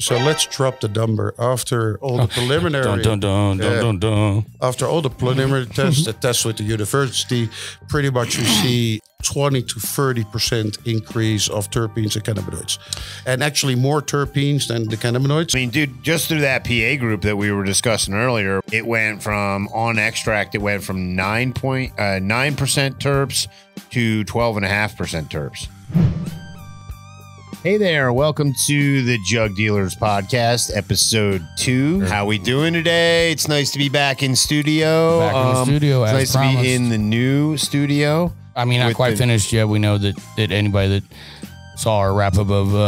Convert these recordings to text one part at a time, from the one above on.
So let's drop the number after all the preliminary. Dun dun dun dun Yeah. dun dun. After all the preliminary tests, the tests with the university, pretty much you see 20 to 30 percent increase of terpenes and cannabinoids, and actually more terpenes than the cannabinoids. I mean, dude, just through that PA group that we were discussing earlier, it went from on extract, it went from nine point uh, nine percent terps to twelve and a half percent terps. Hey there, welcome to the Jug Dealers Podcast, episode two. How we doing today? It's nice to be back in studio. Um, Back in the studio, It's as nice to promised. be in the new studio. I mean, not With quite the- finished yet. We know that that anybody that saw our wrap up of uh,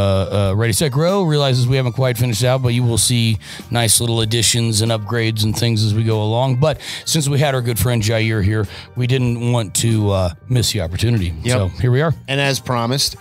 uh, Ready Set Grow realizes we haven't quite finished out, but you will see nice little additions and upgrades and things as we go along. But since we had our good friend Jair here, we didn't want to uh, miss the opportunity. So here we are. And as promised,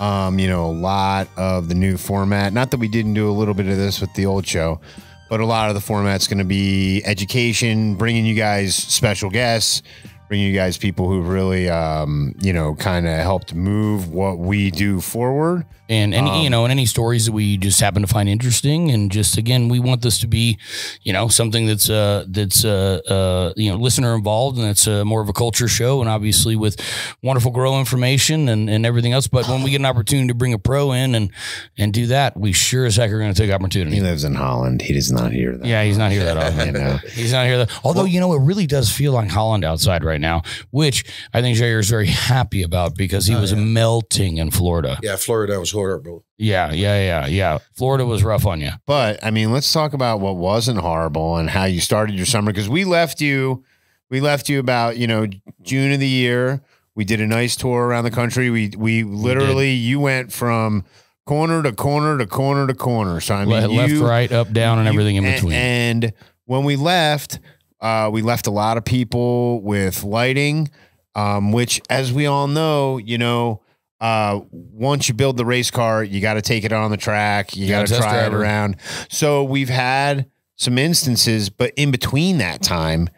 um, you know, a lot of the new format, not that we didn't do a little bit of this with the old show, but a lot of the format's going to be education, bringing you guys special guests, bringing you guys people who really, um, you know, kind of helped move what we do forward. and any Um, you know and any stories that we just happen to find interesting and just again we want this to be you know something that's uh that's uh uh you know listener involved and it's uh, more of a culture show and obviously with wonderful grow information and and everything else but when we get an opportunity to bring a pro in and and do that we sure as heck are going to take opportunity. He lives in Holland. He does not hear that. yeah he's not here that often You know. He's not here. That, although you know, it really does feel like Holland outside right now, which I think Jair is very happy about because he Oh, was yeah. melting in Florida. Yeah, Florida was horrible. Yeah, yeah, yeah, yeah. Florida was rough on you. But I mean, let's talk about what wasn't horrible and how you started your summer because we left you, we left you about you know June of the year. We did a nice tour around the country. We we literally you went from corner to corner to corner to corner. So I mean, left, you- right, up, down, and you- everything in and- between. And when we left, uh, we left a lot of people with lighting, um, which, as we all know, you know, uh, once you build the race car, you got to take it on the track. You Yeah, got to try drive it around. So we've had some instances, but in between that time,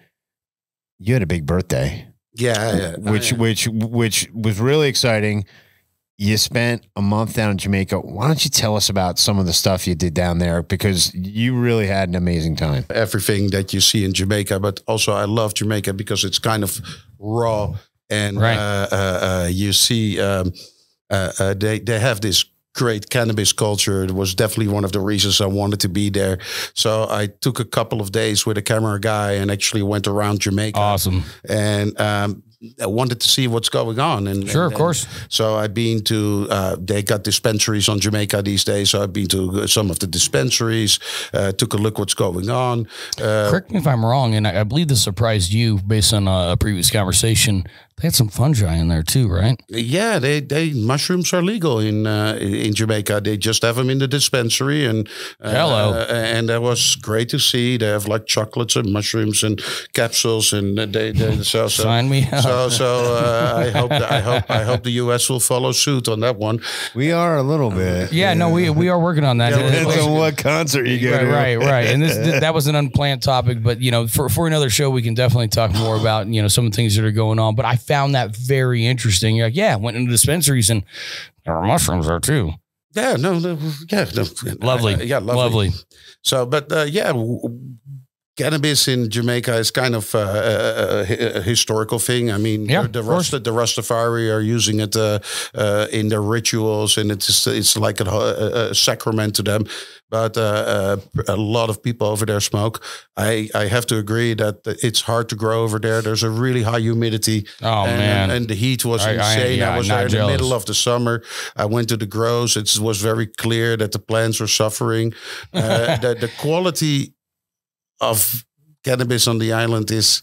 you had a big birthday Yeah, yeah. which I- which which was really exciting. You spent a month down in Jamaica. Why don't you tell us about some of the stuff you did down there because you really had an amazing time. everything that you see in Jamaica, but also I love Jamaica because it's kind of raw and Right. uh, uh, uh, you see um, uh, uh, they they have this great cannabis culture. It was definitely one of the reasons I wanted to be there. So I took a couple of days with a camera guy and actually went around Jamaica awesome. and. Um, I wanted to see what's going on, and Sure, and- of course. so I've been to. Uh, they got dispensaries on Jamaica these days. So I've been to some of the dispensaries. Uh, took a look what's going on. Uh, Correct me if I'm wrong, and I, I believe this surprised you based on a, a previous conversation. They had some fungi in there too, right? Yeah, they, they mushrooms are legal in uh, in Jamaica. They just have them in the dispensary, and uh, Hello. and that was great to see. They have like chocolates and mushrooms and capsules, and they, they so so. Sign me up. So so uh, I hope that, I hope I hope the U.S. will follow suit on that one. We are a little bit. yeah, no, we we are working on that. Yeah, It- it Depends on what concert you go right, to. right, right. And this that was an unplanned topic, but you know, for for another show, we can definitely talk more about you know some of the things that are going on. But I found that very interesting. You're like, yeah, went into dispensaries and there are mushrooms there too. Yeah, no, no yeah, no, Lovely, uh, yeah, lovely. lovely. So, but uh, yeah, cannabis in Jamaica is kind of uh, a, a, a historical thing. I mean, Yeah, the, the. Rasta, the Rastafari are using it uh, uh, in their rituals, and it's it's like a, a, sacrament to them. But uh, uh, a lot of people over there smoke. I, I have to agree that it's hard to grow over there. There's a really high humidity. Oh and, man, and the heat was I- I- insane. I, yeah, was not there in the middle of the summer. I went to the grows. It was very clear that the plants were suffering. Uh, the, the quality of cannabis on the island is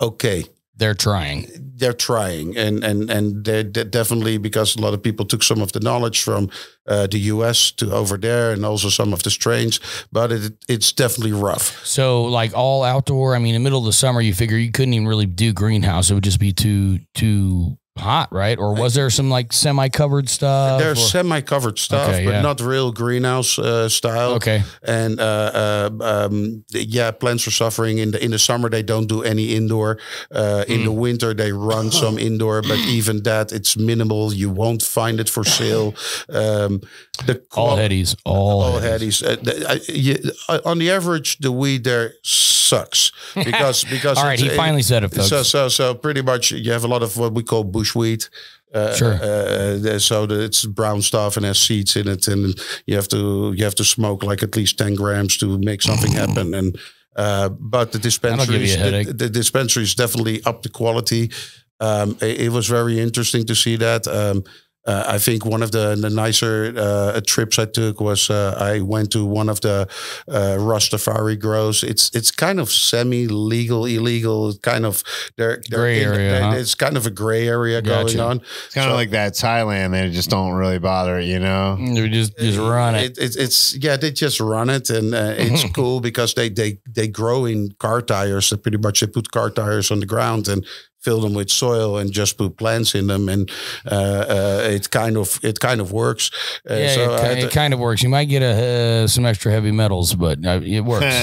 okay. they're trying. They're trying, and and and they're, definitely because a lot of people took some of the knowledge from uh, the U.S. to over there, and also some of the strains. But it it's definitely rough. So like all outdoor. I mean, in the middle of the summer, you figure you couldn't even really do greenhouse. It would just be too too hot, right? Or was there some like semi-covered stuff? There's or- semi-covered stuff, Okay, but yeah. not real greenhouse uh, style. okay. And uh, uh, um, yeah, plants are suffering in the in the summer. They don't do any indoor. Uh, in Hmm. the winter, they run some indoor, but even that it's minimal. You won't find it for sale. Um, the All headies. All, all headies. headies. Uh, you- uh, on the average, the weed there sucks because because All right, he finally said it, folks. so so so pretty much you have a lot of what we call bushweed. Uh, Sure. Uh, so that it's brown stuff and has seeds in it, and you have to you have to smoke like at least ten grams to make something happen. And uh, but the give you a dispensaries, the, the dispensary is definitely up the quality. Um, it, it was very interesting to see that. Um, uh, I think one of the, the nicer uh, trips I took was uh, I went to one of the uh, Rastafari grows. It's it's kind of semi legal, illegal, kind of they're, they're Gray in- area, they're- huh? It's kind of a gray area going on. It's kind of like that Thailand. They just don't really bother it, you know. They just just run it. It, it's yeah, they just run it, and uh, it's cool because they they they grow in car tires. They pretty much they put car tires on the ground and fill them with soil and just put plants in them, and uh, uh, it kind of it kind of works. Uh, yeah, so it, had ki- to- it kind of works. You might get a uh, some extra heavy metals, but uh, it works.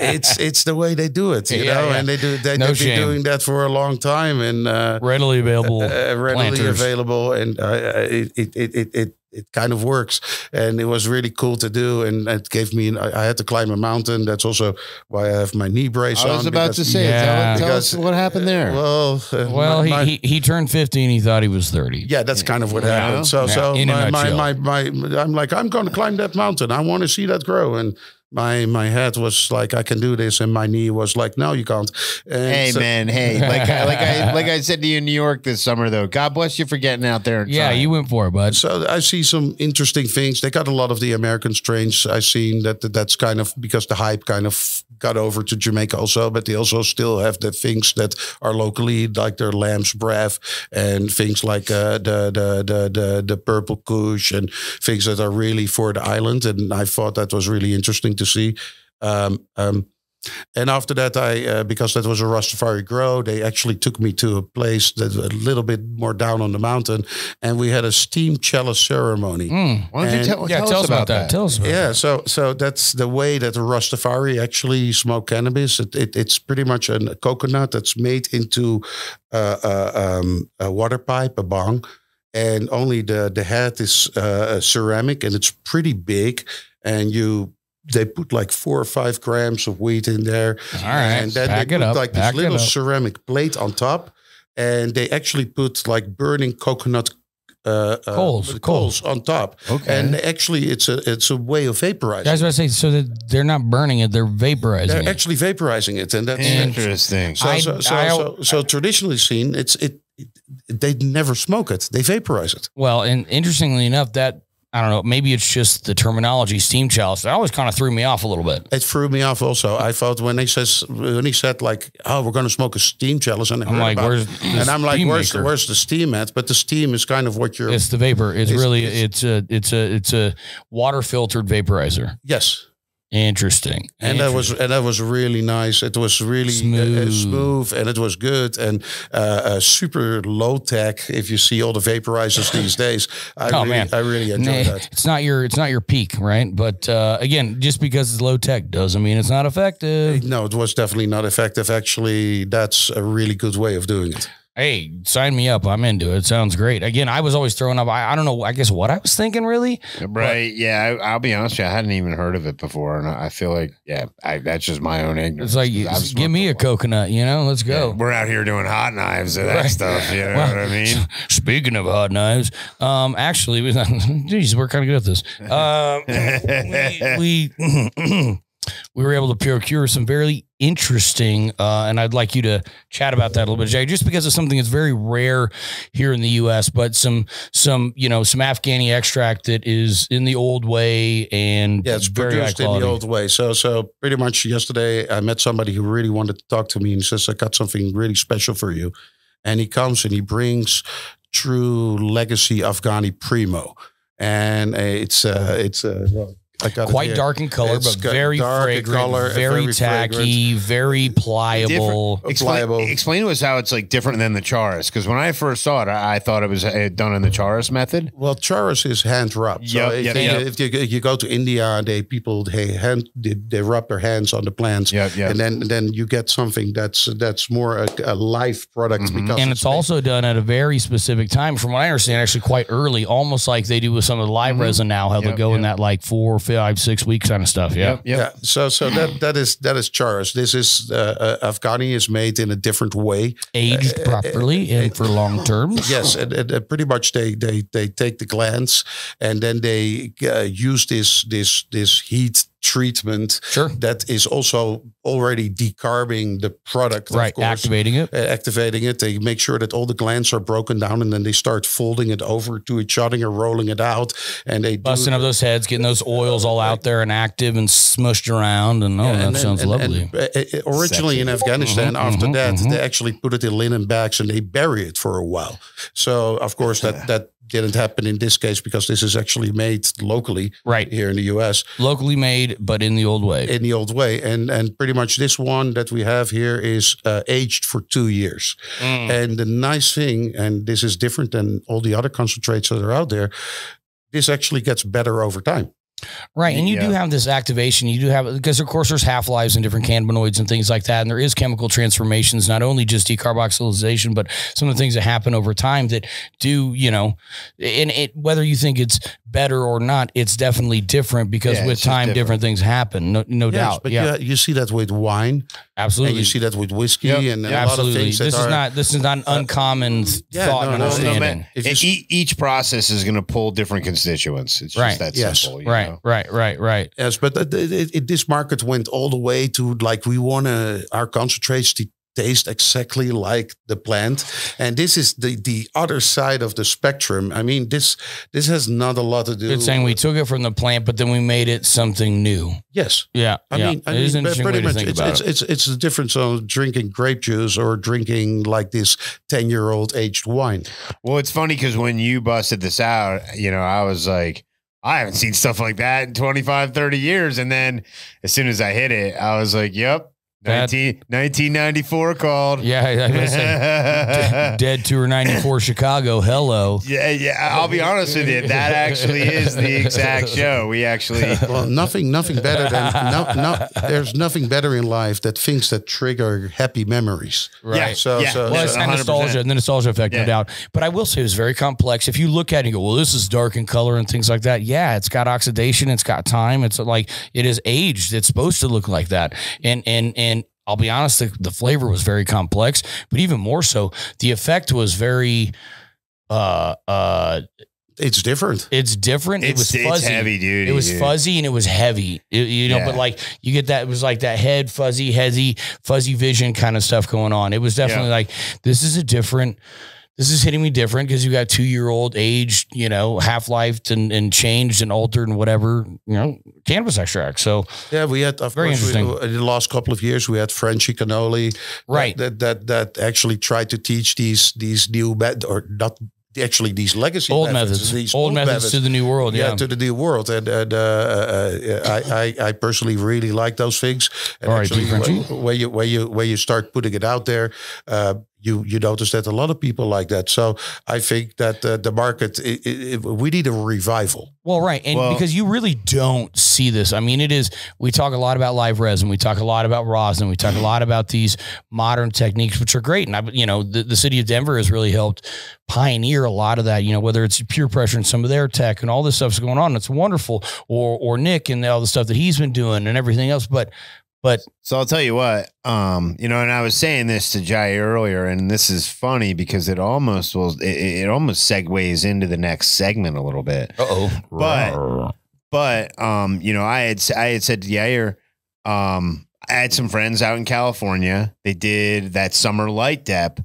it's it's the way they do it, you Yeah, know, yeah. and they do they, No they've been doing that for a long time, and uh, readily available. uh, readily planters. available, and it, it it it it it kind of works, and it was really cool to do, and it gave me. I I had to climb a mountain. That's also why I have my knee brace on. I was on. about to because- say, Yeah. tell, tell Because- us what happened there. Well, uh, well, my- he, my- he he turned fifty and he thought he was thirty. yeah, that's kind of what Yeah. happened. So, Yeah, so in a my, my, my, my, I'm like, I'm going to climb that mountain. I want to see that grow. And my, my head was like, I can do this. And my knee was like, no, you can't. And hey so- man, hey, like I, like I like I said to you in New York this summer though. God bless you for getting out there. And yeah, trying. you went for it, bud. So I see some interesting things. They got a lot of the American strains. I seen that that- that's kind of because the hype kind of got over to Jamaica also, but they also still have the things that are locally like their lamb's bread and things like uh, the, the the the the purple kush and things that are really for the island. And I thought that was really interesting to see. Um, um, and after that, I uh, because that was a Rastafari grow, they actually took me to a place that a little bit more down on the mountain, and we had a steam chalice ceremony. Mm. Why don't you tell, Yeah, tell, us about that? Tell us about Yeah, that. so so that's the way that the Rastafari actually smoke cannabis. It, it, it's pretty much a coconut that's made into uh, uh, um, a water pipe, a bong, and only the the head is uh, ceramic and it's pretty big, and you. They put like four or five grams of wheat in there, All right, and then back they it put up. like back this little up. ceramic plate on top, and they actually put like burning coconut uh, uh, Coals, coals on top. Okay. And actually, it's a it's a way of vaporizing. That's what I say so that they're not burning it; they're vaporizing They're it. actually vaporizing it, and that's Interesting. so I- so so, I- so, so traditionally seen. It's it, it. They never smoke it; they vaporize it. Well, and interestingly enough, that I don't know, maybe it's just the terminology steam chalice. That always kind of threw me off a little bit. It threw me off. Also, I thought when he says when he said like, "Oh, we're going to smoke a steam chalice," and I'm like, where's the and I'm like, "Where's maker? where's the steam at?" But the steam is kind of what you're. It's the vapor. It's, It's- really it's- it's a it's a it's a water filtered vaporizer. yes, Interesting. and that was and that was really nice. It was really smooth, Smooth. smooth and it was good and uh, uh, super low tech. If you see all the vaporizers these days, I Oh, really, man. I really enjoy that. It's not your it's not your peak, right? But uh, again, just because it's low tech doesn't mean it's not effective. No, it was definitely not effective. Actually, that's a really good way of doing it. Hey, sign me up. I'm into it. Sounds great. Again, I was always throwing up. I, I don't know. I guess what I was thinking really. Right. Yeah. I, I'll be honest with you. I hadn't even heard of it before. And I feel like, yeah, I, that's just my own ignorance. It's like, give me a before. coconut. You know, let's Yeah, go. We're out here doing hot knives and that Right. stuff. You know Well, what I mean? Speaking of hot knives, um, actually, we, geez, we're kind of good at this. Um, we we, we were able to procure some very interesting, uh, and I'd like you to chat about that a little bit, Jay, just because it's something that's very rare here in the U.S. But some some you know some Afghani extract that is in the old way and Yeah, it's produced in the old way. So, so pretty much yesterday, I met somebody who really wanted to talk to me and says, "I got something really special for you." And he comes and he brings true legacy Afghani primo, and uh, it's uh, it's uh, well, I got it quite dark in color, It's but very fragrant, color, very, very tacky, very pliable. Different. Explain, Pliable. explain to us how it's like different than the Charas. Because when I first saw it, I, I thought it was uh, done in the Charas method. Well, charas is hand rubbed. So Yep, if, yep, you, yep. if you, you go to India and they people they hand they, they rub their hands on the plants, Yep, yep. and then then you get something that's that's more a, a live product Mhm. because and it's also done at a very specific time, from what I understand, actually quite early, almost like they do with some of the live Mhm. resin now, how they Yep, go in that like four, five, six weeks kind of stuff. Yeah. Yep. Yeah. So so that that is that is charas. This is uh, uh, Afghani is made in a different way. Aged properly and for long term. Yes, and, and, and pretty much they they they take the glands and then they uh, use this this this heat treatment Sure. that is also already decarbing the product. Right. course. Activating it. uh, activating it. They make sure that all the glands are broken down, and then they start folding it over to each other or rolling it out. And they do Busting up those heads, getting those oils all out there and active and smushed around. And oh, Yeah, that and then- sounds and- lovely. originally in Afghanistan, Mhm, after mhm, that, mhm. they actually put it in linen bags and they bury it for a while. So, of course, that that didn't happen in this case because this is actually made locally right. here in the U.S. Locally made, but in the old way. in the old way, and and pretty much this one that we have here is uh, aged for two years. Mm. And the nice thing, and this is different than all the other concentrates that are out there, this actually gets better over time. Right. And you do have this activation. You do have, because of course there's half lives and different cannabinoids and things like that. And there is chemical transformations, not only just decarboxylation, but some of the things that happen over time that do, you know, and it, whether you think it's better or not, it's definitely different because Yeah, with time, different. different. things happen. No, no Yes, doubt. but yeah, yeah, you see that with wine, absolutely. and you see that with whiskey, Yep, and a yeah, lot of absolutely. things. This that is are, not, this is not an uh, uncommon yeah, thought no, and no, no, man. If each process is going to pull different constituents. It's just Right. that Yes. simple. you right, know? Right, right, right. Yes, but it, it, it, this market went all the way to like we want to our concentrates to taste exactly like the plant, and this is the the other side of the spectrum. I mean, this this has not a lot to do. Good saying we took it from the plant, but then we made it something new. yes. Yeah. I yeah. mean, I it is mean, an interesting way pretty to much, think it's, about it's, it. it's it's the difference of drinking grape juice or drinking like this ten year old aged wine. Well, it's funny because when you busted this out, you know, I was like, I haven't seen stuff like that in 25, 30 years. And then as soon as I hit it, I was like, yep, 19, 1994 called. Yeah, I was gonna say, yeah, Dead Tour 94 Chicago. Hello. yeah. Yeah. I'll be honest with you. That actually is the exact show. We actually, Well, nothing nothing better than no no. There's nothing better in life that things that trigger happy memories. Right. So Yeah. so, Well, it's so- that 100%. nostalgia, the nostalgia effect, no doubt. But I will say it's very complex. If you look at it and go, well, this is dark in color and things like that. Yeah, it's got oxidation, it's got time. It's like it is aged. It's supposed to look like that. And and and I'll be honest, the, the flavor was very complex, but even more so, the effect was very uh uh it's different. it's different. it was fuzzy. it's heavy duty. It was dude. fuzzy and it was heavy, It- you know. Yeah. But like you get that, it was like that head fuzzy, heavy, fuzzy vision kind of stuff going on. It was definitely Yeah. like this is a different. This is hitting me different because you got two year old aged, you know, half lifed and, and changed and altered and whatever, you know, cannabis extract. So Yeah, we had of Very course we, interesting. in the last couple of years we had Frenchy Cannoli right, that that that actually tried to teach these these new met or not actually these legacy old methods, these old methods, to the new world. yeah, Yeah, to the new world, and, and uh, uh, I, I I personally really like those things. And R.I.P. actually, Frenchy. when, when you when you when you start putting it out there, uh, you you notice that a lot of people like that. So I think that uh, the market it, it, it- we need a revival. Well, right. And Well- because you really don't see this. I mean, it is, we talk a lot about live resin. We talk a lot about rosin. We talk a lot about these modern techniques, which are great. And I, you know, the, the city of Denver has really helped pioneer a lot of that, you know, whether it's PurePressure and some of their tech and all this stuff's going on. It's wonderful. Or, or Nick and all the stuff that he's been doing and everything else. But, but So I'll tell you what, um, you know, and I was saying this to Jai earlier, and this is funny because it almost will, it, it almost segues into the next segment a little bit. uh-oh. But- But um, you know, I had I had said to Yair, um, I had some friends out in California. They did that summer light dep,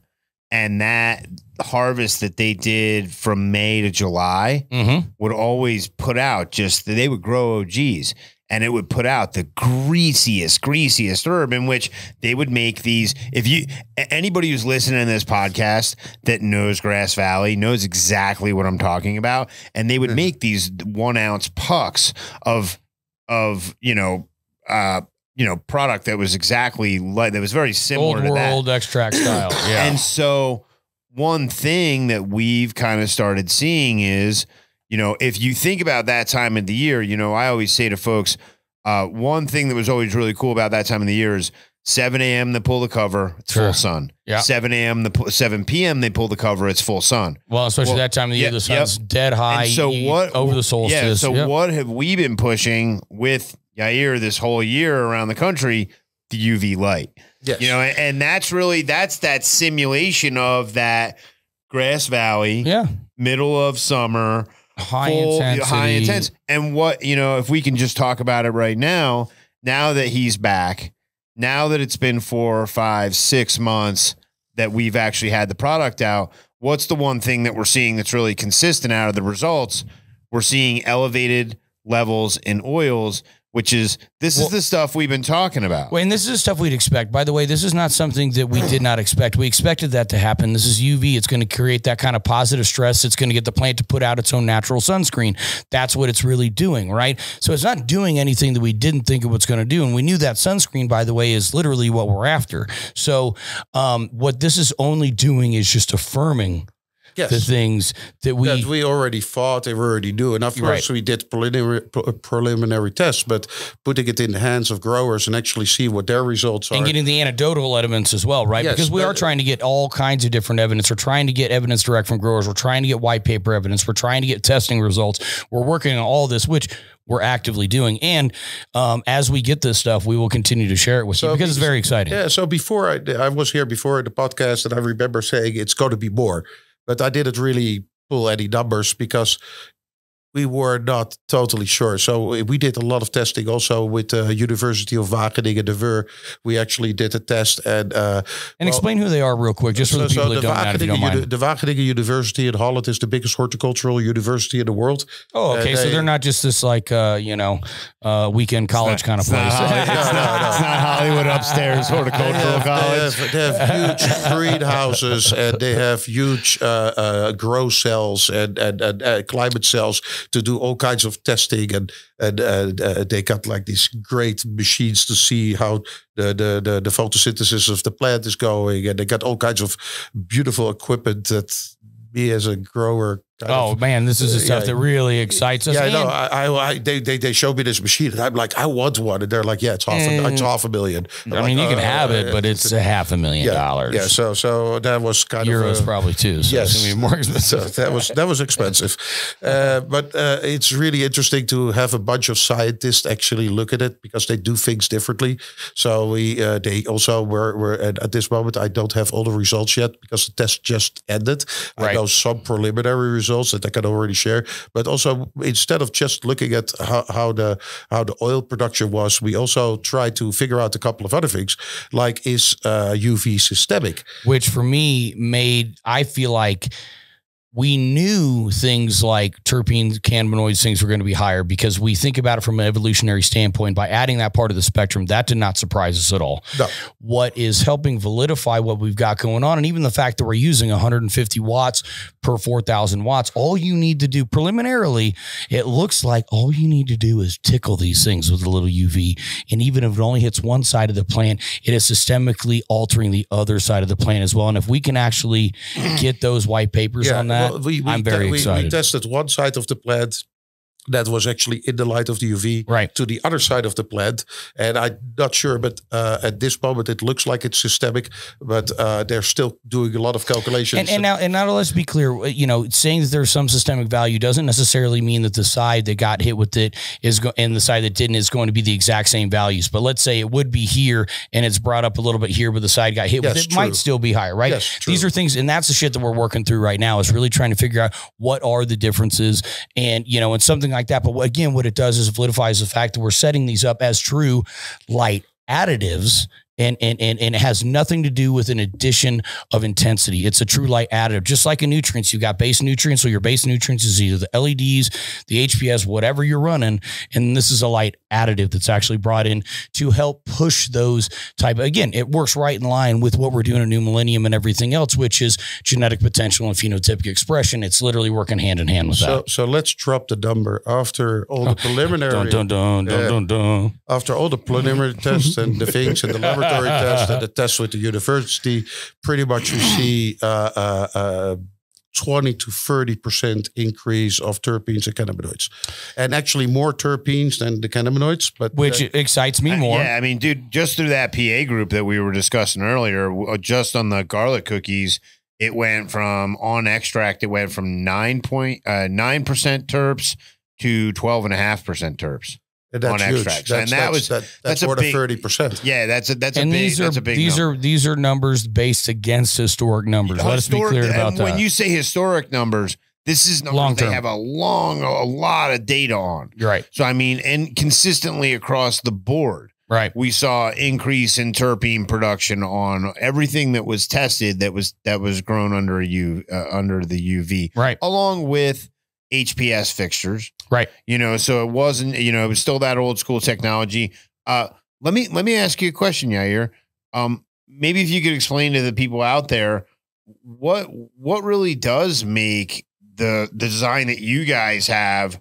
and that harvest that they did from May to July Mm-hmm. would always put out just they would grow OGs and it would put out the greasiest, greasiest herb in which they would make these. If you anybody who's listening to this podcast that knows Grass Valley knows exactly what I'm talking about, and they would make these one ounce pucks of of you know uh you know product that was exactly like that was very similar Old to that. world extract style. Yeah. And so one thing that we've kind of started seeing is, you know, if you think about that time of the year, you know, I always say to folks, uh, one thing that was always really cool about that time of the year is 7 a.m. they pull the cover, it's Sure. full sun. Yeah. 7 a.m. the 7 p.m. they pull the cover, it's full sun. well, especially well, that time of the year, yeah, the sun's dead high. and so what over the solstice? Yeah. So Yep. what have we been pushing with Yair this whole year around the country? The UV light. Yes. You know, and, and that's really that's that simulation of that Grass Valley, Yeah, middle of summer, high full- intensity. high intense. And what you know, if we can just talk about it right now, now that he's back, now that it's been for five, six months that we've actually had the product out, what's the one thing that we're seeing that's really consistent out of the results? We're seeing elevated levels in oils, which is this Well- is the stuff we've been talking about. Well, and this is the stuff we'd expect. By the way, this is not something that we did not expect. We expected that to happen. This is UV. It's going to create that kind of positive stress. It's going to get the plant to put out its own natural sunscreen. That's what it's really doing, right? So it's not doing anything that we didn't think it was going to do. And we knew that sunscreen, by the way, is literally what we're after. So um, what this is only doing is just affirming yes. the things that we. that we already thought they were already do. And of Right. course, we did preliminary, preliminary tests, but putting it in the hands of growers and actually see what their results are. and getting the anecdotal evidence as well, right? Yes, because we but- are trying to get all kinds of different evidence. We're trying to get evidence direct from growers. We're trying to get white paper evidence. We're trying to get testing results. We're working on all this, which we're actively doing. And um, as we get this stuff, we will continue to share it with you because it's very exciting. yeah, so before I, I was here before the podcast, and I remember saying it's going to be more, but I didn't really pull any numbers because we were not totally sure. So we did a lot of testing also with the University of Wageningen, de Ver. We actually did a test and uh, and explain who they are real quick, just for the people that don't know, if don't mind. The Wageningen University in Holland is the biggest horticultural university in the world. oh, okay. uh, so they- they're not just this like uh, you know uh, weekend college kind of It's not, place. Holly- it's, No, no, not, no. it's not Hollywood upstairs They horticultural have, college. They have, they have huge greenhouses and they have huge uh, uh, grow cells and, and, and uh, climate cells to do all kinds of testing. And, and uh, they got like these great machines to see how the, the, the, the photosynthesis of the plant is going. And they got all kinds of beautiful equipment that me as a grower. Oh man, this is the stuff yeah. that really excites us. yeah, I know. I, I, I they, they, they showed me this machine, and I'm like, I want one, and they're like, Yeah, it's half, a, it's half a million. I'm I like, mean, you can uh, have it, but it's a half a million yeah, dollars. Yeah, so so that was kind euros of a, probably too. So yes. it's gonna be more so that was that was expensive, uh, but uh, it's really interesting to have a bunch of scientists actually look at it because they do things differently. So we uh, they also were were at, at this moment I don't have all the results yet because the test just ended. I know some preliminary results that I can already share, but also instead of just looking at how, how the how the oil production was, we also tried to figure out a couple of other things, like is uh, UV systemic? which for me made I feel like we knew things like terpenes, cannabinoids, things were going to be higher because we think about it from an evolutionary standpoint. By adding that part of the spectrum, that did not surprise us at all. No. What is helping validify what we've got going on, and even the fact that we're using 150 watts per 4,000 watts, all you need to do preliminarily, it looks like all you need to do is tickle these things with a little UV. And even if it only hits one side of the plant, it is systemically altering the other side of the plant as well. And if we can actually get those white papers on that, well, we, we I'm very we, excited. We tested one side of the plant that was actually in the light of the UV right. to the other side of the plant. And I'm not sure, but uh, at this moment it looks like it's systemic, but uh, they're still doing a lot of calculations. And, and now, and now let's be clear. You know, saying that there's some systemic value doesn't necessarily mean that the side that got hit with it is go- and the side that didn't is going to be the exact same values. But let's say it would be here and it's brought up a little bit here, but the side got hit with it true. might still be higher, right? Yes. These are things, and that's the shit that we're working through right now. Is really trying to figure out what are the differences, and you know, and something like that. But again, what it does is validifies the fact that we're setting these up as true light additives and, and, and, and it has nothing to do with an addition of intensity. It's a true light additive, just like a nutrients. You got base nutrients. So your base nutrients is either the LEDs, the HPS, whatever you're running. And this is a light additive that's actually brought in to help push those type. Again, it works right in line with what we're doing in New Millennium and everything else, which is genetic potential and phenotypic expression. It's literally working hand in hand with So that. so let's drop the number after all the preliminary Dun, dun, dun, dun, Yeah. dun, dun. after all the preliminary tests and the things and the laboratory tests and the tests with the university, pretty much you see uh, uh, uh, 20 to 30% increase of terpenes and cannabinoids. And actually more terpenes than the cannabinoids. But Which uh, excites me Uh, more. Yeah, I mean, dude, just through that PA group that we were discussing earlier, uh, just on the garlic cookies, it went from on extract, it went from nine point uh, nine percent terps to twelve and a half percent that's on huge. extracts. That's, And that that's, was- that, that's that's, a big- 30%. Yeah, that's a that's a and big these are that's a big these number. are these are numbers based against historic numbers. Let us be clear about and that. When you say historic numbers, this is numbers Long they term. have a long, a lot of data on. Right, So I mean, and consistently across the board, right. we saw increase in terpene production on everything that was tested that was that was grown under a U uh, under the UV, Right. along with HPS fixtures. Right. You know, so it wasn't. You know, it was still that old school technology. Uh, let me let me ask you a question, Yair. Um, maybe if you could explain to the people out there what what really does make the the design that you guys have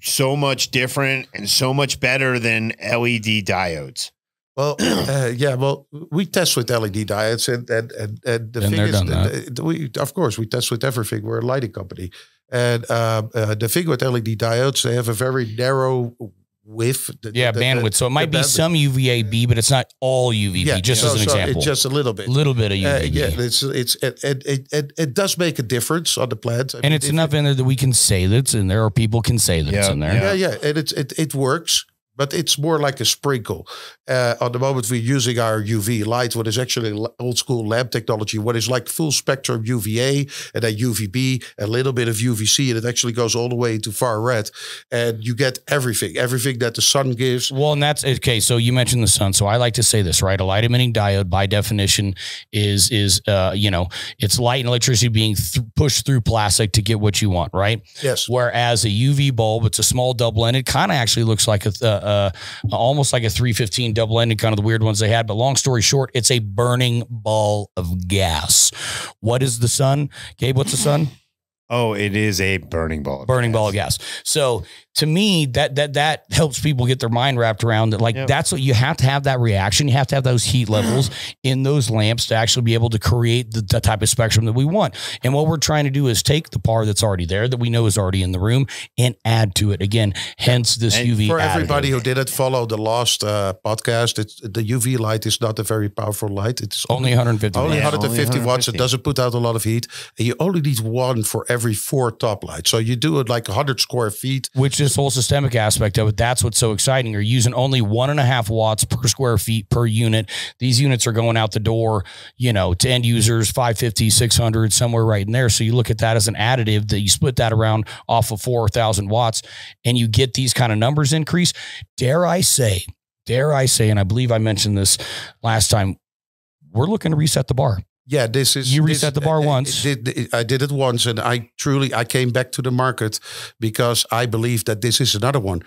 so much different and so much better than LED diodes. Well, uh, yeah. Well, we test with LED diodes, and and and, and the Been thing is, done the- the- we of course we test with everything. We're a lighting company, and uh, uh, the thing with LED diodes, they have a very narrow width. the- Yeah, the- the- bandwidth. So it might be bandwidth. some UVA-B, but it's not all UVB. just so- as an so example, it's just a little bit. a little bit of Uh, UVB. yeah, it's it's it it, it it it does make a difference on the plant, I and mean, it's if enough in there that we can say that's in there, or people can say that it's Yeah, in there. Yeah, yeah, and it's it it works, but it's more like a sprinkle. Uh, on the moment we're using our UV light, what is actually old school lab technology, what is like full spectrum UVA and then UVB, a little bit of UVC, and it actually goes all the way to far red, and you get everything, everything that the sun gives. Well, and that's okay. So you mentioned the sun. So I like to say this, right? A light emitting diode, by definition, is is uh, you know it's light and electricity being th- pushed through plastic to get what you want, right? Yes, Whereas a UV bulb, it's a small double ended, kind of actually looks like a uh, almost like a 315 double ended, kind of the weird ones they had. But long story short, it's a burning ball of gas. What is the sun, Gabe? What's the sun? Oh, it is a burning ball. of burning gas. ball of gas. So to me, that that that helps people get their mind wrapped around that. Like Yep. that's what you have to have that reaction. You have to have those heat levels in those lamps to actually be able to create the, the type of spectrum that we want. And what we're trying to do is take the par that's already there that we know is already in the room and add to it again. Hence this And UV. for additive. everybody who didn't follow the last uh, podcast, it's the UV light is not a very powerful light. It's only 150. Only Yeah, watts. 150 only watts. 150. It doesn't put out a lot of heat. And you only need one for every four top lights. So you do it like 100 square feet. which this whole systemic aspect of it, that's what's so exciting. You're using only one and a half watts per square feet per unit. These units are going out the door, you know, to end users, 550, 600, somewhere right in there. So you look at that as an additive that you split that around off of 4,000 watts and you get these kind of numbers increase. Dare I say, dare I say, and I believe I mentioned this last time, we're looking to reset the bar. Yeah, this is You this- reset the bar uh, once. it did- I did it once, and I truly I came back to the market because I believe that this is another one.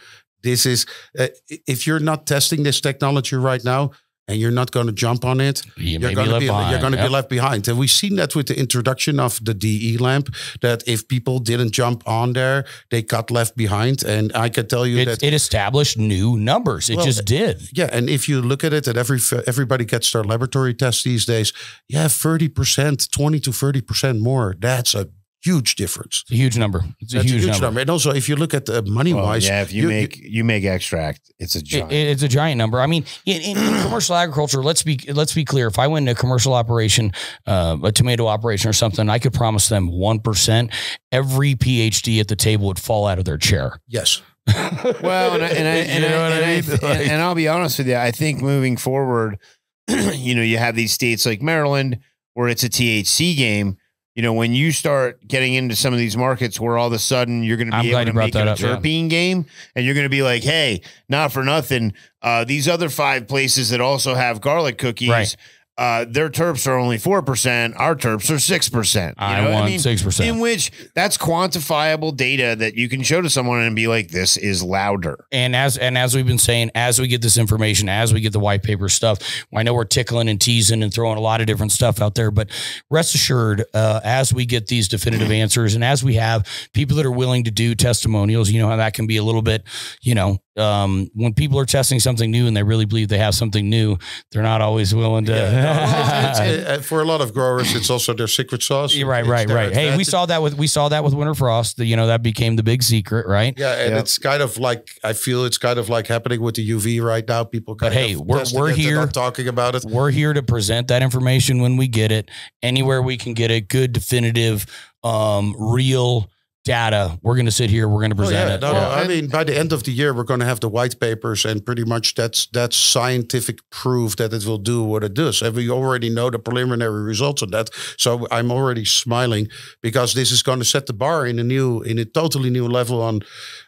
This is uh, if you're not testing this technology right now, and you're not going to jump on it, You you're going to be behind. you're going to Yep. be left behind. And we've seen that with the introduction of the DE lamp. That if people didn't jump on there, they got left behind. And I can tell you It, that it established new numbers. It Well, just did. yeah, and if you look at it, and every everybody gets their laboratory test these days. Yeah, thirty percent, twenty to thirty percent more. That's a huge difference. It's a huge number. It's a That's huge, number. And also, if you look at the money Well, wise, yeah, if you, make you, make extract, it's a giant. it- it's a giant number. I mean, in, in, in commercial agriculture, let's be let's be clear. If I went into a commercial operation, uh, a tomato operation or something, I could promise them one percent. Every PhD at the table would fall out of their chair. yes, well, and I, and, I, and, You know I, what I and, I, mean? and, and I'll be honest with you. I think moving forward, you know, you have these states like Maryland where it's a THC game. You know, when you start getting into some of these markets where all of a sudden you're going to I'm be glad able to make that a up, yeah. game, and you're going to be like, hey, not for nothing, uh, these other five places that also have garlic cookies. Right. Uh, their terps are only four percent. Our terps are six percent. I want 6%. In which that's quantifiable data that you can show to someone and be like, "This is louder." And as and as we've been saying, as we get this information, as we get the white paper stuff, I know we're tickling and teasing and throwing a lot of different stuff out there. But rest assured, uh, as we get these definitive answers, and as we have people that are willing to do testimonials, you know how that can be a little bit, you know, um, when people are testing something new and they really believe they have something new, they're not always willing to. Well, it's- uh, for a lot of growers, it's also their secret sauce. You're right, right, their right. Hey, we saw that with we saw that with Winter Frost. The, you know that became the big secret, right? Yeah, and Yep. it's kind of like I feel it's kind of like happening with the UV right now. People, But kind hey, we're- we're it, they're here. not talking about it. We're here to present that information when we get it. Anywhere we can get it, good, definitive, um, real data. We're going to sit here. We're going to Oh, present yeah, it. no, no. Yeah. I mean, by the end of the year, we're going to have the white papers, and pretty much that's that's scientific proof that it will do what it does. And we already know the preliminary results of that. So I'm already smiling because this is going to set the bar in a new, in a totally new level. On,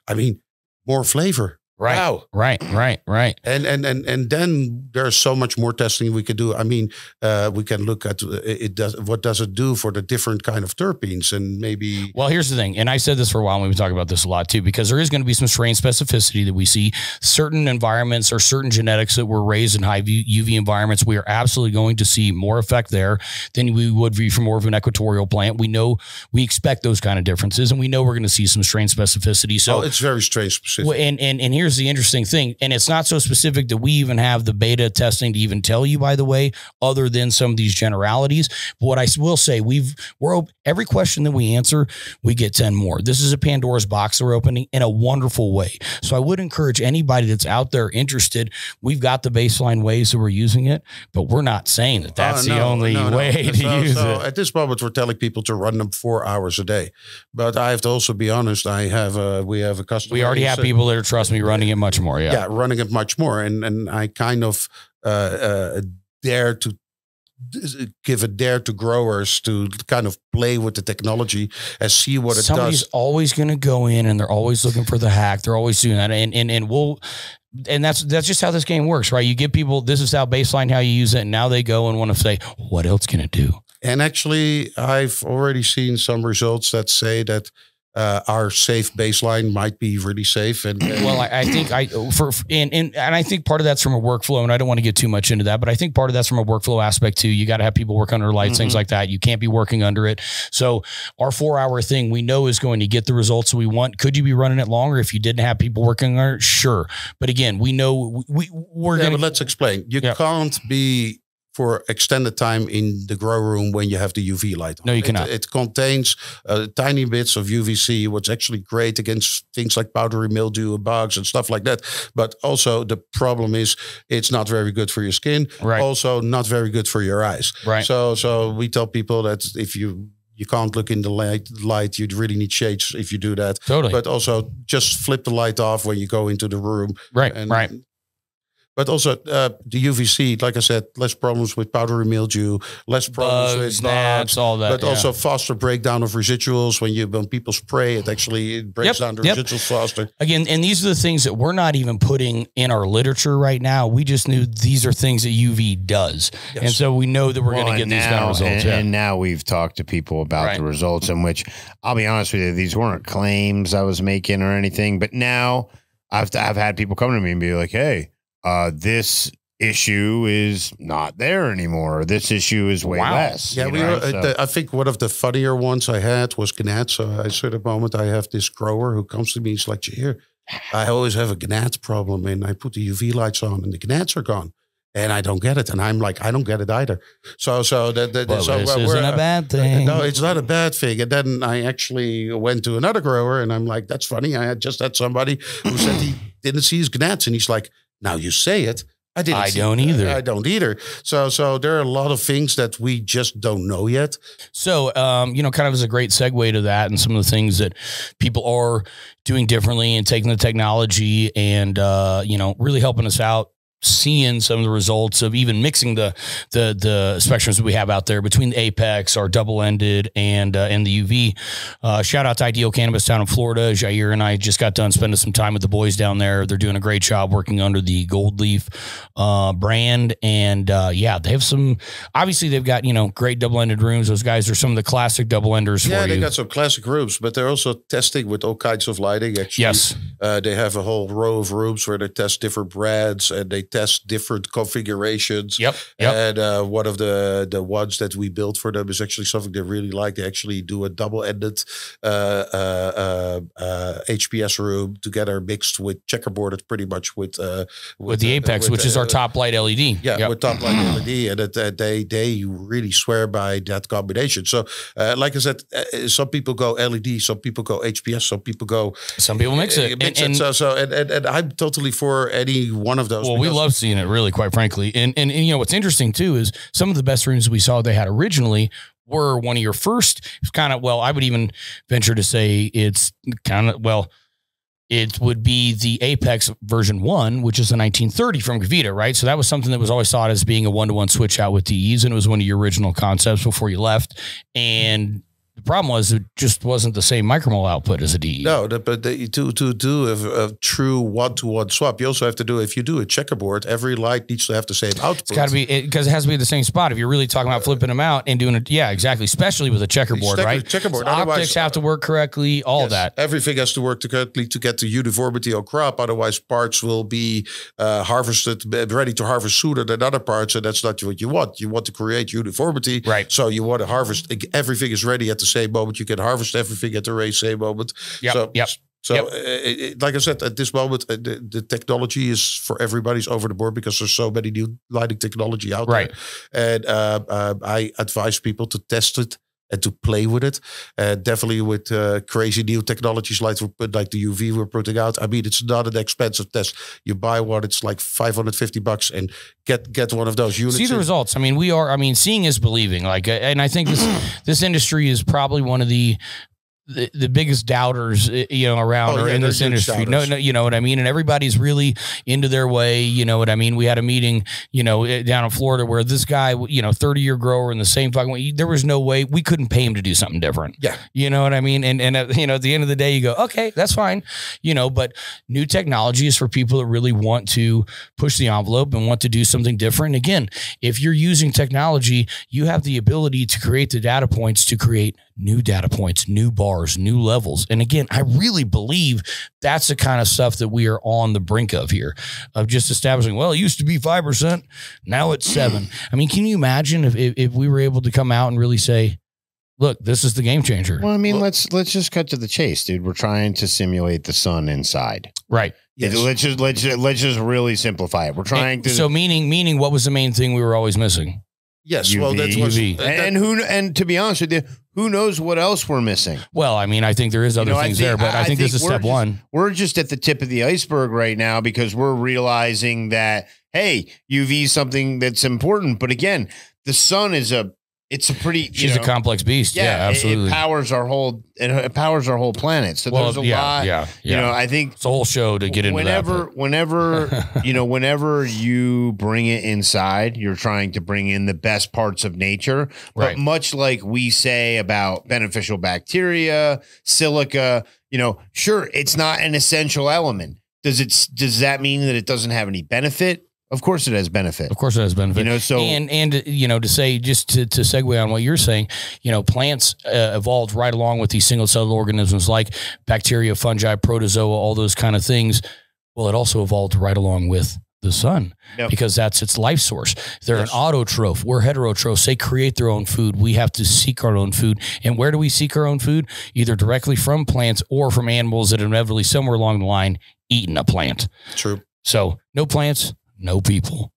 I mean, more flavor. Right. Wow. Right. Right. Right. And and and and then there's so much more testing we could do. I mean, uh, we can look at it does what does it do for the different kind of terpenes and maybe Well, here's the thing, and I said this for a while, and we've been talking about this a lot too, because there is going to be some strain specificity that we see. Certain environments or certain genetics that were raised in high UV environments, we are absolutely going to see more effect there than we would be for more of an equatorial plant. We know we expect those kind of differences, and we know we're going to see some strain specificity. So oh, it's very strain specific. And, and and here's the interesting thing, and it's not so specific that we even have the beta testing to even tell you, by the way, other than some of these generalities. But what I will say, we've we're every question that we answer, we get ten more. This is a Pandora's box that we're opening in a wonderful way. So I would encourage anybody that's out there interested. We've got the baseline ways that we're using it, but we're not saying that that's Oh, the only no, no. way to So- use so it. At this moment, we're telling people to run them four hours a day. But I have to also be honest. I have a, we have a customer. We already have people that are trust me running it much more. yeah. Yeah. running it much more, and and I kind of uh, uh, dare to give a dare to growers to kind of play with the technology and see what it Somebody's does. always going to go in and they're always looking for the hack. They're always doing that. And, and, and we'll, and that's, that's just how this game works, right? You give people, this is how baseline, how you use it. And now they go and want to say, what else can it do? And actually, I've already seen some results that say that uh, our safe baseline might be really safe. And, and Well, I, I think I, for, and, and, and I think part of that's from a workflow and I don't want to get too much into that, but I think part of that's from a workflow aspect too. You got to have people work under lights, things Mhm. like that. You can't be working under it. So our four hour thing we know is going to get the results we want. Could you be running it longer if you didn't have people working on it? Sure. But again, we know we, we're yeah, going but to, let's explain. You Yeah. can't be for extended time in the grow room when you have the UV light. on. No, you It- cannot. It, contains uh, tiny bits of UVC, which actually great against things like powdery mildew and bugs and stuff like that. But also the problem is it's not very good for your skin. right. Also not very good for your eyes. right. So so we tell people that if you you can't look in the light light, you'd really need shades if you do that. Totally. But also just flip the light off when you go into the room. right. And, right. But also uh, the UVC, like I said, less problems with powdery mildew, less problems Bugs, with gnats, all that. but yeah. also faster breakdown of residuals when you when people spray it. Actually, it breaks Yep, down the yep. residuals faster. again, and these are the things that we're not even putting in our literature right now. We just knew these are things that UV does, Yes. and so we know that we're Well, going to and get these kind of results. And, yeah. and now we've talked to people about Right. the results, in which I'll be honest with you, these weren't claims I was making or anything. But now I've I've had people come to me and be like, "Hey, uh, this issue is not there anymore. This issue is way Wow. less." Yeah, we. know, Were, so- uh, the- I think one of the funnier ones I had was gnat. So at a certain moment, I have this grower who comes to me. And he's like, "Here, I always have a gnat problem, and I put the UV lights on, and the gnats are gone." And I don't get it, and I'm like, I don't get it either. So, so that, that Well, so this uh, isn't a uh, bad thing. No, it's not a bad thing. And then I actually went to another grower and I'm like, that's funny. I had just had somebody who said he didn't see his gnats. And he's like, now you say it. I didn't. I don't either. I don't either. So, so there are a lot of things that we just don't know yet. So, um, you know, kind of as a great segue to that and some of the things that people are doing differently and taking the technology and, uh, you know, really helping us out seeing some of the results of even mixing the the the spectrums that we have out there between the apex our double ended and uh, and the uv uh, shout out to ideal cannabis down in florida. Jair and i just got done spending some time with the boys down there. They're doing a great job working under the gold leaf uh, brand. And uh, yeah they have some obviously they've got you know great double ended rooms. Those guys are some of the classic double enders Yeah, for they you. got some classic rooms, but they're also testing with all kinds of lighting. Actually, yes. Uh, they have a whole row of rooms where they test different brands and they test different configurations. yep yep And uh, one of the the ones that we built for them is actually something they really like. They actually do a double-ended uh, uh, uh, uh, HPS room together, mixed with checkerboard. It's pretty much with uh, with the uh, apex with, which is our uh, top light led yeah, Yep. with top line LED, and that uh, they they really swear by that combination. So, uh, like I said, uh, some people go LED, some people go HPS, some people go some people mix it uh, mix And- it. and- So, so and, and and I'm totally for any one of those. Well, we because- love seeing it, really, quite frankly. And, and and you know what's interesting too is some of the best rooms we saw they had originally were one of your first. Kind of well, I would even venture to say it's kind of well. It would be the Apex version one, which is the 1930 from Gavita, right? So that was something that was always thought as being a one to one switch out with the DEs, and it was one of your original concepts before you left. And the problem was it just wasn't the same micromole output as a. DE. No, but the, to to do a, a true one to one swap, you also have to do. If you do a checkerboard, every light needs to have the same output. It's got to be because it, has to be the same spot. If you're really talking about flipping them out and doing it, yeah, exactly. Especially with a checkerboard, Checker- right? checkerboard, So optics have to work correctly. All Yes, that. Everything has to work correctly to get the uniformity on crop. Otherwise, parts will be uh, harvested, be- ready to harvest sooner than other parts, and that's not what you want. You want to create uniformity, Right. So you want to harvest everything is ready at the same moment. You can harvest everything at the very same moment. Yep, So, yep, So, yep. uh, it- it- like I said, at this moment, uh, the, the technology is for everybody's over the board because there's so many new lighting technology out Right. there. And uh, uh, I advise people to test it and to play with it. Uh, definitely with uh, crazy new technologies like like the UV we're putting out. I mean, it's not an expensive test. You buy one, it's like 550 bucks, and get get one of those units. See the in. results. I mean, we are. I mean, seeing is believing. Like, and I think this this industry is probably one of the. The, the biggest doubters, uh, you know, around Oh, or yeah, in this industry. No, no, you know what I mean. And everybody's really into their way. You know what I mean. We had a meeting, you know, eh, down in Florida where this guy, you know, thirty year grower in the same fucking way. There was no way we couldn't pay him to do something different. Yeah. You know what I mean? And and uh, you know, at the end of the day, you go, okay, that's fine. You know, but new technology is for people that really want to push the envelope and want to do something different. Again, if you're using technology, you have the ability to create the data points to create new data points, new bars, new levels. And again, I really believe that's the kind of stuff that we are on the brink of here, of just establishing, well, it used to be 5%, now it's seven. I mean, can you imagine if, if, if we were able to come out and really say, look, this is the game changer? Well, I mean, Well- let's let's just cut to the chase, dude. We're trying to simulate the sun inside. Right. Yes. Let's just let's just, let's just really simplify it. We're trying to so meaning, meaning what was the main thing we were always missing? Yes, well, that UV. was UV. uh, that- and who and to be honest with you, who knows what else we're missing? Well, I mean, I think there is other know, things think- there, but I, I think, this is step just- one. We're just at the tip of the iceberg right now because we're realizing that hey, UV is something that's important. But again, the sun is a it's a pretty She's know, a complex beast. Yeah, yeah, it- absolutely. It, powers our whole it, it powers our whole planet. So well, there's a yeah, lot. yeah, yeah. You know, I think it's a whole show to get into whenever that. whenever you know whenever you bring it inside you're trying to bring in the best parts of nature but Right. much like we say about beneficial bacteria silica you know sure it's not an essential element does it does that mean that it doesn't have any benefit of course it has benefit. Of course, it has benefit. you know so and and you know to say just to, to segue on what you're saying you know plants uh, evolved right along with these single celled organisms like bacteria fungi protozoa all those kind of things. Well it also evolved right along with the sun Yep. because that's its life source. They're Yes. an autotroph. We're heterotrophs. They create their own food. We have to seek our own food. And where do we seek our own food? Either directly from plants or from animals that inevitably somewhere along the line eaten a plant. True. so no plants no people.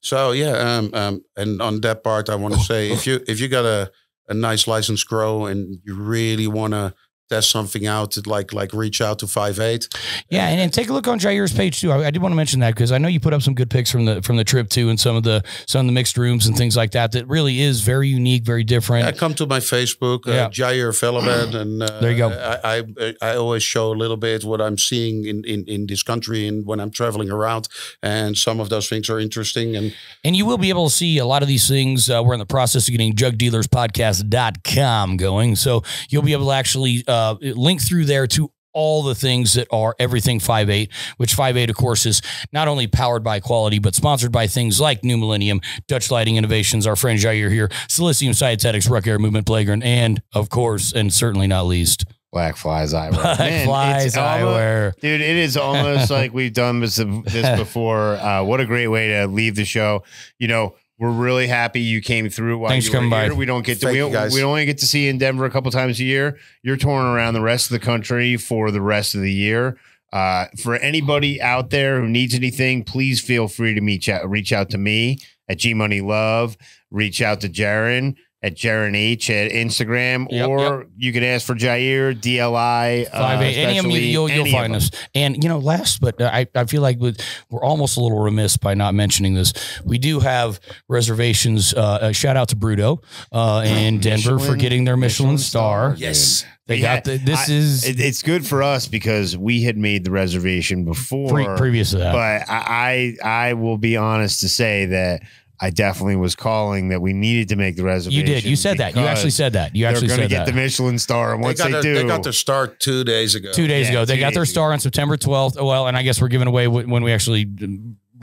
So yeah, um, um, and on that part, I want to say if you if you got a a nice license grow and you really want to test something out, to like like reach out to five eight. Yeah, and, and take a look on Jair's page too. I, I did want to mention that because I know you put up some good pics from the from the trip too, and some of the some of the mixed rooms and things like that. That really is very unique, very different. I come to my Facebook, uh, Yeah. Jair Velleman, and uh, There you go. I, I I always show a little bit what I'm seeing in, in in this country and when I'm traveling around, and some of those things are interesting. And And you will be able to see a lot of these things. Uh, we're in the process of getting jugdealerspodcast.com going. So you'll be able to actually uh, link through there to all the things that are everything 5.8, which 5.8, of course, is not only powered by quality, but sponsored by things like New Millennium, Dutch Lighting Innovations, our friend Jair here, Silicium Scietetics, Ruck Air Movement Playground, and of course, and certainly not least, Black Flies Eyewear. Black Man, Flies almost- Eyewear. Dude, it is almost like we've done this, this before. Uh, what a great way to leave the show. You know, we're really happy you came through while Thanks you for were coming by. We don't get to Thank we, guys. we only get to see you in Denver a couple times a year. You're touring around the rest of the country for the rest of the year. Uh, for anybody out there who needs anything, please feel free to meet out, reach out to me at G Money Love. Reach out to Jaron at Jaron H at Instagram, Yep, or you can ask for Jair DLI. uh, Five eight. Any of them, especially you'll, you'll of find them. us. And you know, last but I, I feel like with, we're almost a little remiss by not mentioning this. We do have reservations. Uh, a shout out to Bruto uh, in Denver for getting their Michelin, Michelin star. star. yes, They Yeah, got the, this I- is It, it's good for us because we had made the reservation before. pre- previous to that. but I, I I will be honest to say that I definitely was calling that we needed to make the reservation. you did. You said that. You actually said that. You actually said that. they're going to get the Michelin star, and they once got they, their, do, they got their star two days ago. Two days Yeah, ago, they two got their days star on September 12th. Well, and I guess we're giving away when we actually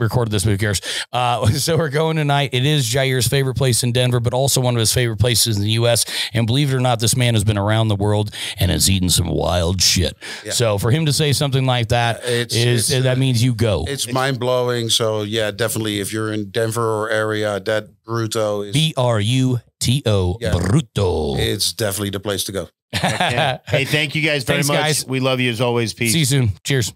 recorded this. But who cares? Uh, so we're going tonight. It is Jair's favorite place in Denver, but also one of his favorite places in the U.S. And believe it or not, this man has been around the world and has eaten some wild shit. Yeah. So for him to say something like that It's- is it's, that means you go. It's mind blowing. So yeah, definitely. If you're in Denver or area, that Bruto is B R U T O Yeah. Bruto. it's definitely the place to go. Hey, thank you guys very Thanks, much. guys. We love you as always. Peace. See you soon. Cheers.